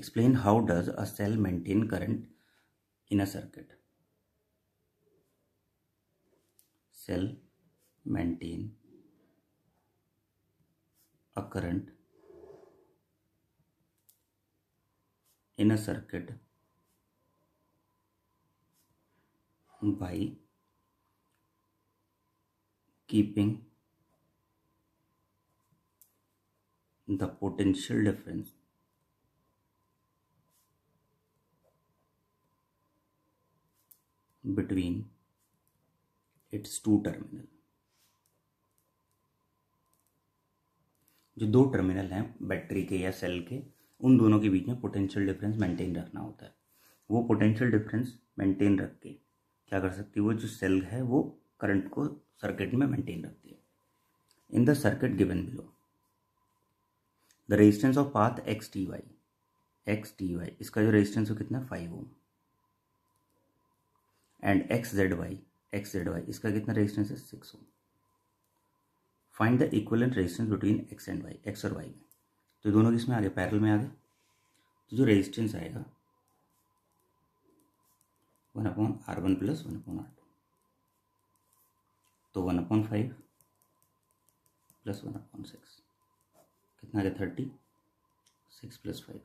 explain how does a cell maintain current in a circuit? Cell maintain a current in a circuit by keeping the potential difference between its two terminal. जो दो terminal हैं battery के या cell के, उन दोनों के बीच में पोटेंशियल डिफरेंस मेंटेन रखना होता है। वो पोटेंशियल डिफरेंस मेंटेन रख के क्या कर सकती है, वो जो सेल है, वो करंट को सर्किट में मेंटेन रखती है। In the circuit given below the resistance of path X T Y X T Y इसका जो रेजिस्टेंस है कितना? Five ohm and X Z Y X Z Y इसका कितना रेजिस्टेंस है? Six ohm find the equivalent resistance between X and Y X और Y में। तो दोनों किसमें आगे पैरल में आगे तो जो रेजिस्टेंस आएगा one upon R one plus one upon R two तो one upon five plus one upon six कितना आ गया? थर्टी सिक्स प्लस फाइव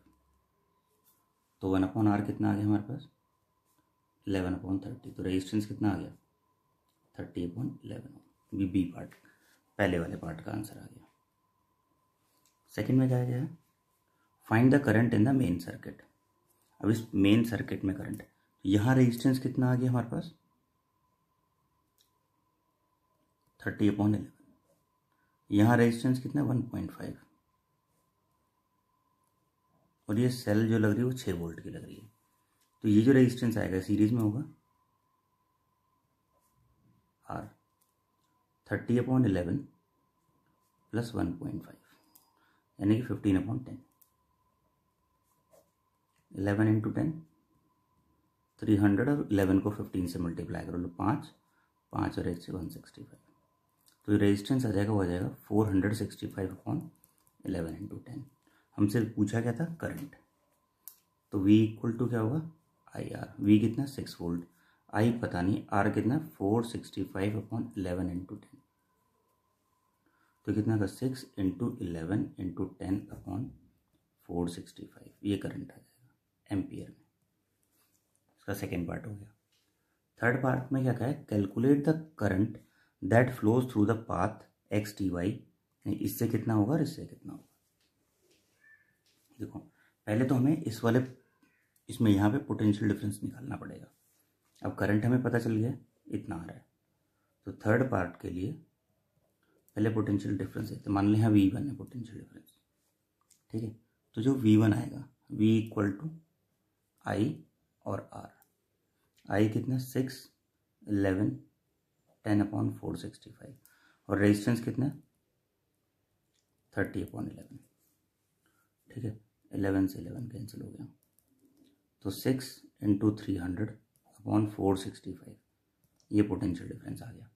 तो वन अपॉन आर कितना आ गया हमारे पास? इलेवन अपॉन थर्टी तो रेजिस्टेंस कितना आ गया? Thirty upon eleven B B part पहले वाले पार्ट का आंसर आ गया. सेकंड में क्या गया? Find the current in the main circuit अब इस मेन सर्किट में करंट यहाँ रेजिस्टेंस कितना आ गया हमारे पास? थर्टी अपॉन इलेवन यहाँ रेजिस्टेंस कितना? वन पॉइंट फाइव और ये सेल जो लग रही है, वो छः वोल्ट की लग रही है. तो ये जो रेजिस्टेंस आएगा सीरीज़ में होगा। R thirty upon eleven plus one point five यानी कि fifteen upon ten eleven into ten three hundred और इलेवन को फिफ्टीन से मल्टीप्लाई करो, लो पाँच पाँच और एक से वन सिक्सटी फाइव तो रेजिस्टेंस आ जाएगा, वो आ जाएगा four hundred sixty five upon eleven into ten हमसे पूछा क्या था? करंट तो वी इक्वल टू क्या होगा? आई आर वी कितना? सिक्स वोल्ट आई पता नहीं आर कितना? Four sixty five upon eleven into ten तो कितना का? Six into eleven into ten upon four sixty five ये करंट आ जाएगा एम्पियर में। इसका सेकेंड पार्ट हो गया। थर्ड पार्ट में क्या कहा है? Calculate the current that flows through the path X T Y इससे कितना होगा और इससे कितना होगा। देखो, पहले तो हमें इस वाले इसमें यहाँ पे पोटेंशियल डिफरेंस निकालना पड़ेगा। अब करंट हमें पता चल गया इतना आ रहा है। तो थर्ड पार्ट के लिए पहले पोटेंशियल डिफरेंस है। तो मान लें वी वन है पोटेंशियल डिफरेंस ठीक है? तो जो वी वन आएगा वी इक्वल टू आई और आर आई कितना? Six eleven ten upon four sixty five और रेजिस्टेंस कितना? थर्टी अपॉन इलेवन ठीक है? इलेवन से इलेवन कैंसिल हो गया। तो six into three hundred upon four sixty five ये पोटेंशियल डिफरेंस आ गया।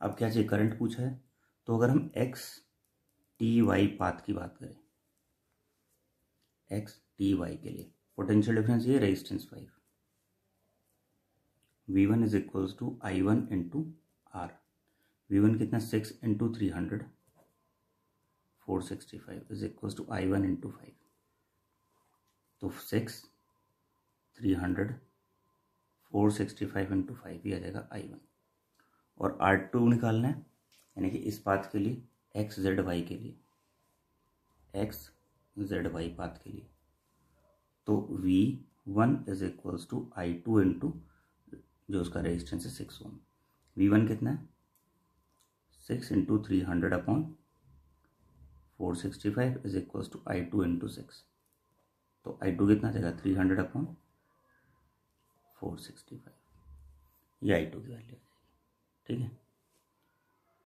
अब क्या चाहिए? करंट पूछा है। तो अगर हम एक्स टी वाई पाथ की बात करें एक्स टी वाई के लिए पोटेंशियल डिफरेंस ये resistance five V one is equals to I one into R V one कितना? Six into three hundred four sixty five is equals to I one into five तो six three hundred, four sixty five into five ही आ जाएगा I one और R two निकालना है, यानी कि इस पाथ के लिए एक्स जेड वाई के लिए। एक्स जेड वाई पाथ के लिए। तो V one is equals to I two into जो उसका रेजिस्टेंस है सिक्स ओम वी वन कितना है? Six into three hundred upon four sixty five is equals to I two into six तो I two कितना जाएगा? Three hundred upon four sixty five ये I to की वैल्यू आ जाएगी। ठीक है?